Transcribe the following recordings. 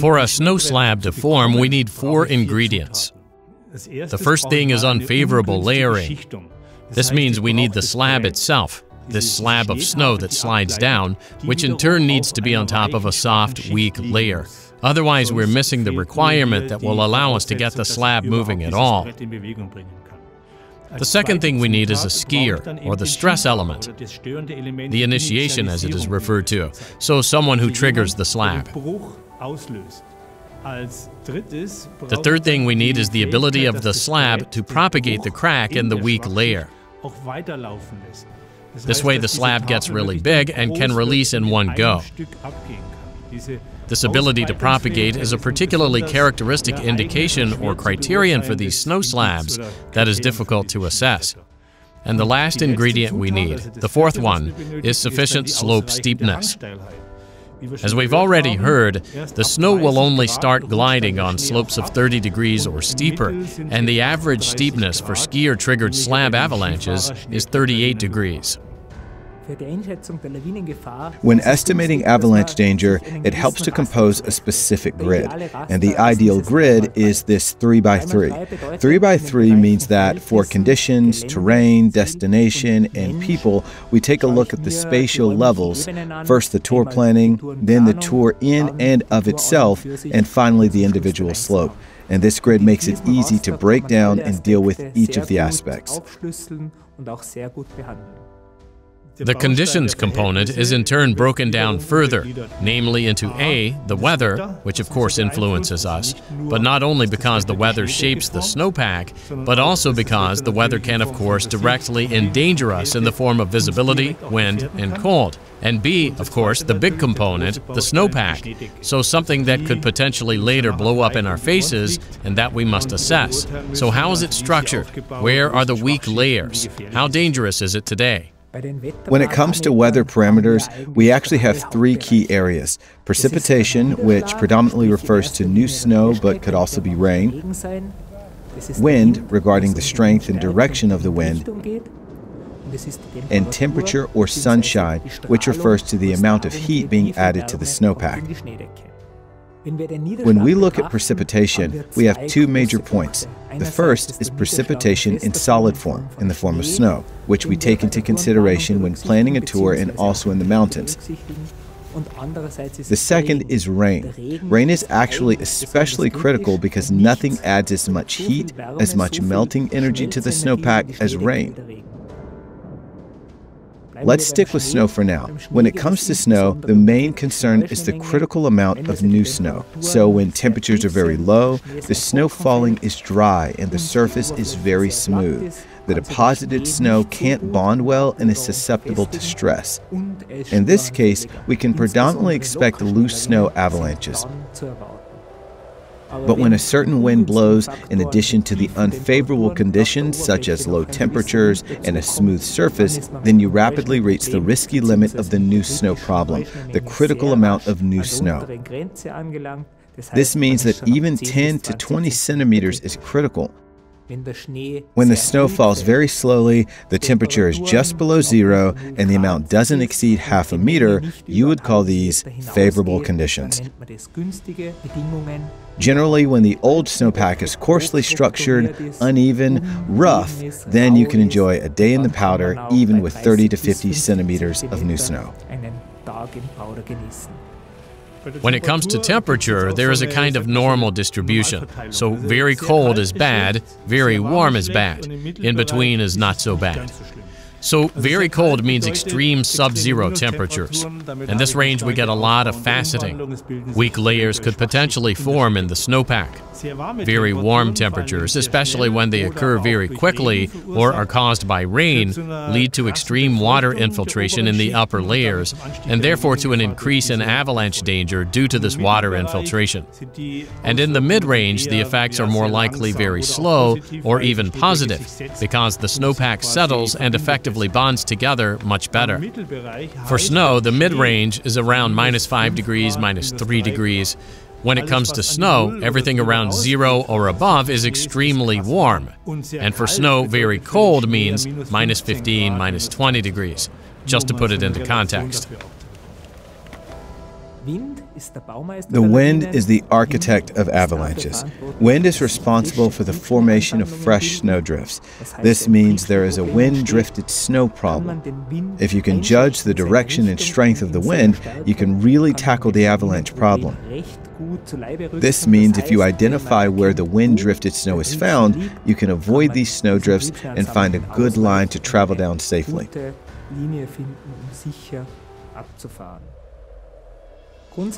For a snow slab to form, we need four ingredients. The first thing is unfavorable layering. This means we need the slab itself, this slab of snow that slides down, which in turn needs to be on top of a soft, weak layer. Otherwise, we're missing the requirement that will allow us to get the slab moving at all. The second thing we need is a skier, or the stress element, the initiation as it is referred to, so someone who triggers the slab. The third thing we need is the ability of the slab to propagate the crack in the weak layer. This way the slab gets really big and can release in one go. This ability to propagate is a particularly characteristic indication or criterion for these snow slabs that is difficult to assess. And the last ingredient we need, the fourth one, is sufficient slope steepness. As we've already heard, the snow will only start gliding on slopes of 30 degrees or steeper, and the average steepness for skier-triggered slab avalanches is 38 degrees. When estimating avalanche danger, it helps to compose a specific grid, and the ideal grid is this 3x3. 3x3 means that for conditions, terrain, destination, and people, we take a look at the spatial levels, first the tour planning, then the tour in and of itself, and finally the individual slope. And this grid makes it easy to break down and deal with each of the aspects. The conditions component is in turn broken down further, namely into A, the weather, which of course influences us, but not only because the weather shapes the snowpack, but also because the weather can of course directly endanger us in the form of visibility, wind, and cold. And B, of course, the big component, the snowpack, so something that could potentially later blow up in our faces and that we must assess. So how is it structured? Where are the weak layers? How dangerous is it today? When it comes to weather parameters, we actually have three key areas. Precipitation, which predominantly refers to new snow but could also be rain. Wind, regarding the strength and direction of the wind. And temperature or sunshine, which refers to the amount of heat being added to the snowpack. When we look at precipitation, we have two major points. The first is precipitation in solid form, in the form of snow, which we take into consideration when planning a tour and also in the mountains. The second is rain. Rain is actually especially critical because nothing adds as much heat, as much melting energy to the snowpack as rain. Let's stick with snow for now. When it comes to snow, the main concern is the critical amount of new snow. So when temperatures are very low, the snow falling is dry and the surface is very smooth. The deposited snow can't bond well and is susceptible to stress. In this case, we can predominantly expect loose snow avalanches. But when a certain wind blows, in addition to the unfavorable conditions such as low temperatures and a smooth surface, then you rapidly reach the risky limit of the new snow problem, the critical amount of new snow. This means that even 10 to 20 centimeters is critical. When the snow falls very slowly, the temperature is just below zero, and the amount doesn't exceed half a meter, you would call these favorable conditions. Generally, when the old snowpack is coarsely structured, uneven, rough, then you can enjoy a day in the powder even with 30 to 50 centimeters of new snow. When it comes to temperature, there is a kind of normal distribution. So very cold is bad, very warm is bad. In between is not so bad. So very cold means extreme sub-zero temperatures. In this range we get a lot of faceting. Weak layers could potentially form in the snowpack. Very warm temperatures, especially when they occur very quickly or are caused by rain, lead to extreme water infiltration in the upper layers and therefore to an increase in avalanche danger due to this water infiltration. And in the mid-range, the effects are more likely very slow or even positive because the snowpack settles and effectively bonds together much better. For snow, the mid-range is around minus 5 degrees, minus 3 degrees, when it comes to snow, everything around zero or above is extremely warm. And for snow, very cold means minus 15, minus 20 degrees, just to put it into context. The wind is the architect of avalanches. Wind is responsible for the formation of fresh snowdrifts. This means there is a wind drifted snow problem. If you can judge the direction and strength of the wind, you can really tackle the avalanche problem. This means if you identify where the wind drifted snow is found, you can avoid these snowdrifts and find a good line to travel down safely.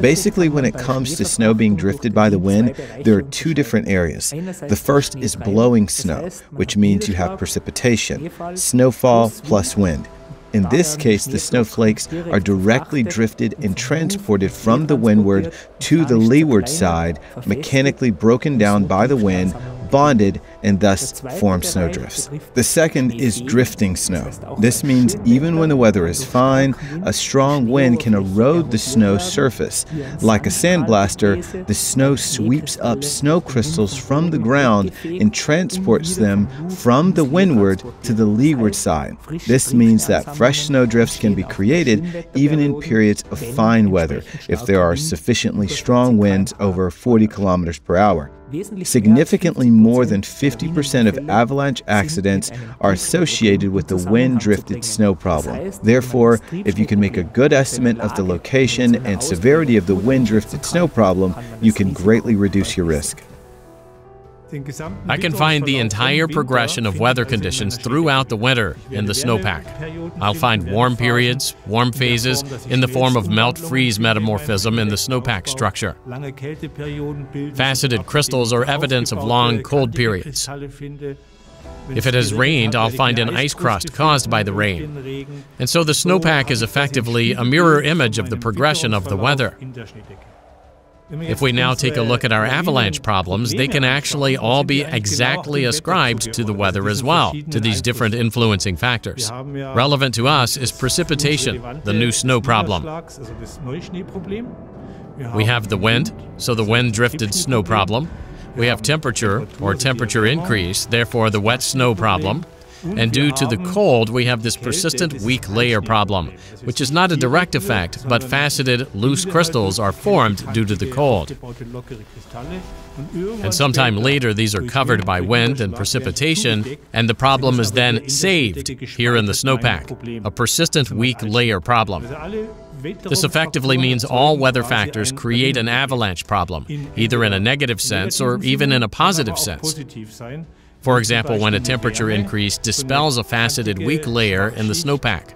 Basically, when it comes to snow being drifted by the wind, there are two different areas. The first is blowing snow, which means you have precipitation, snowfall plus wind. In this case, the snowflakes are directly drifted and transported from the windward to the leeward side, mechanically broken down by the wind bonded and thus form snowdrifts. The second is drifting snow. This means even when the weather is fine, a strong wind can erode the snow surface. Like a sandblaster, the snow sweeps up snow crystals from the ground and transports them from the windward to the leeward side. This means that fresh snowdrifts can be created even in periods of fine weather if there are sufficiently strong winds over 40 kilometers per hour. Significantly more than 50% of avalanche accidents are associated with the wind drifted snow problem. Therefore, if you can make a good estimate of the location and severity of the wind drifted snow problem, you can greatly reduce your risk. I can find the entire progression of weather conditions throughout the winter in the snowpack. I'll find warm periods, warm phases in the form of melt-freeze metamorphism in the snowpack structure. Faceted crystals are evidence of long cold periods. If it has rained, I'll find an ice crust caused by the rain. And so the snowpack is effectively a mirror image of the progression of the weather. If we now take a look at our avalanche problems, they can actually all be exactly ascribed to the weather as well, to these different influencing factors. Relevant to us is precipitation, the new snow problem. We have the wind, so the wind drifted snow problem. We have temperature, or temperature increase, therefore the wet snow problem. And due to the cold, we have this persistent weak layer problem, which is not a direct effect, but faceted, loose crystals are formed due to the cold. And sometime later, these are covered by wind and precipitation, and the problem is then saved here in the snowpack, a persistent weak layer problem. This effectively means all weather factors create an avalanche problem, either in a negative sense or even in a positive sense. For example, when a temperature increase dispels a faceted weak layer in the snowpack.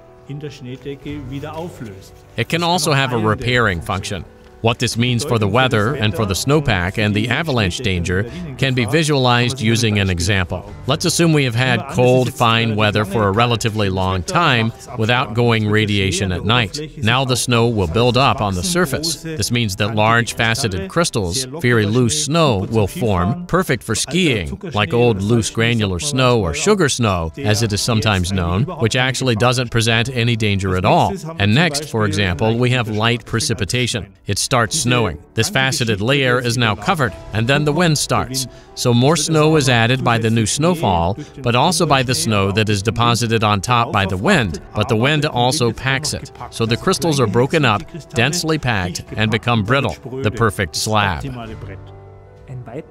It can also have a repairing function. What this means for the weather and for the snowpack and the avalanche danger can be visualized using an example. Let's assume we have had cold, fine weather for a relatively long time with outgoing radiation at night. Now the snow will build up on the surface. This means that large faceted crystals, very loose snow, will form, perfect for skiing, like old loose granular snow or sugar snow, as it is sometimes known, which actually doesn't present any danger at all. And next, for example, we have light precipitation. It's starts snowing. This faceted layer is now covered, and then the wind starts. So more snow is added by the new snowfall, but also by the snow that is deposited on top by the wind, but the wind also packs it. So the crystals are broken up, densely packed, and become brittle, the perfect slab.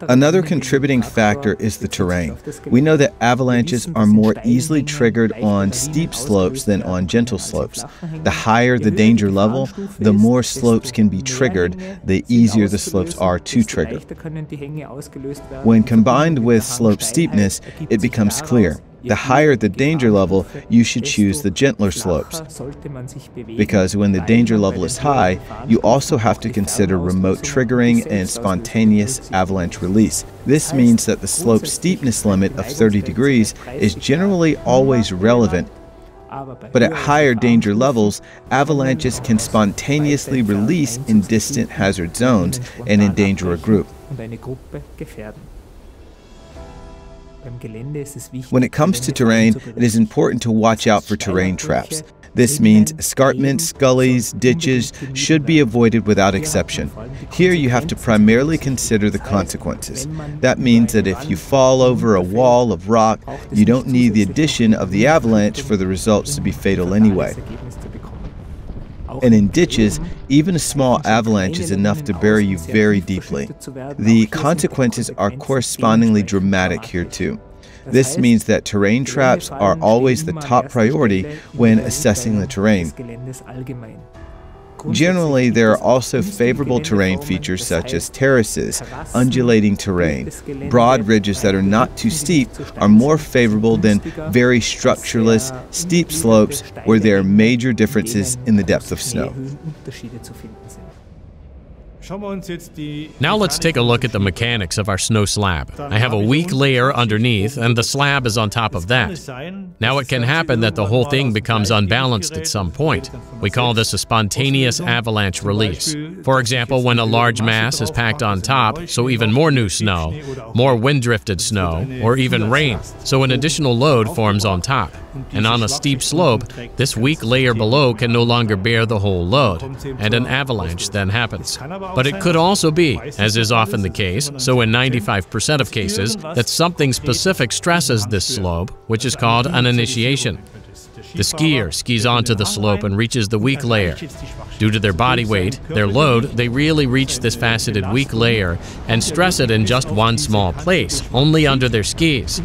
Another contributing factor is the terrain. We know that avalanches are more easily triggered on steep slopes than on gentle slopes. The higher the danger level, the more slopes can be triggered, the easier the slopes are to trigger. When combined with slope steepness, it becomes clear the higher the danger level, you should choose the gentler slopes. Because when the danger level is high, you also have to consider remote triggering and spontaneous avalanche release. This means that the slope steepness limit of 30 degrees is generally always relevant but at higher danger levels, avalanches can spontaneously release in distant hazard zones and endanger a group. When it comes to terrain, it is important to watch out for terrain traps. This means escarpments, gullies, ditches should be avoided without exception. Here you have to primarily consider the consequences. That means that if you fall over a wall of rock, you don't need the addition of the avalanche for the results to be fatal anyway. And in ditches, even a small avalanche is enough to bury you very deeply. The consequences are correspondingly dramatic here, too. This means that terrain traps are always the top priority when assessing the terrain. Generally, there are also favorable terrain features such as terraces, undulating terrain. Broad ridges that are not too steep are more favorable than very structureless, steep slopes where there are major differences in the depth of snow. Now let's take a look at the mechanics of our snow slab. I have a weak layer underneath and the slab is on top of that. Now it can happen that the whole thing becomes unbalanced at some point. We call this a spontaneous avalanche release. For example, when a large mass is packed on top, so even more new snow, more wind-drifted snow, or even rain, so an additional load forms on top. And on a steep slope, this weak layer below can no longer bear the whole load, and an avalanche then happens. But it could also be, as is often the case, so in 95% of cases, that something specific stresses this slope, which is called an initiation. The skier skis onto the slope and reaches the weak layer. Due to their body weight, their load, they really reach this faceted weak layer and stress it in just one small place, only under their skis.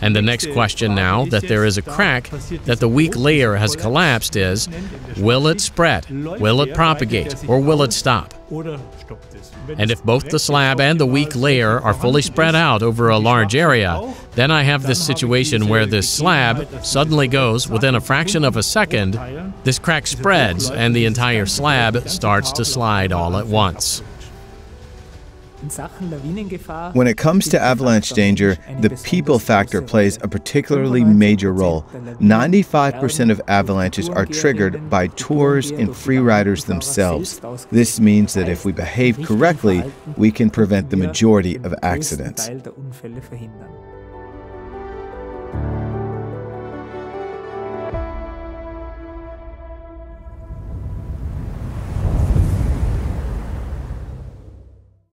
And the next question now that there is a crack, that the weak layer has collapsed is, will it spread, will it propagate, or will it stop? And if both the slab and the weak layer are fully spread out over a large area, then I have this situation where this slab suddenly goes, within a fraction of a second, this crack spreads and the entire slab starts to slide all at once. When it comes to avalanche danger, the people factor plays a particularly major role. 95% of avalanches are triggered by tours and freeriders themselves. This means that if we behave correctly, we can prevent the majority of accidents.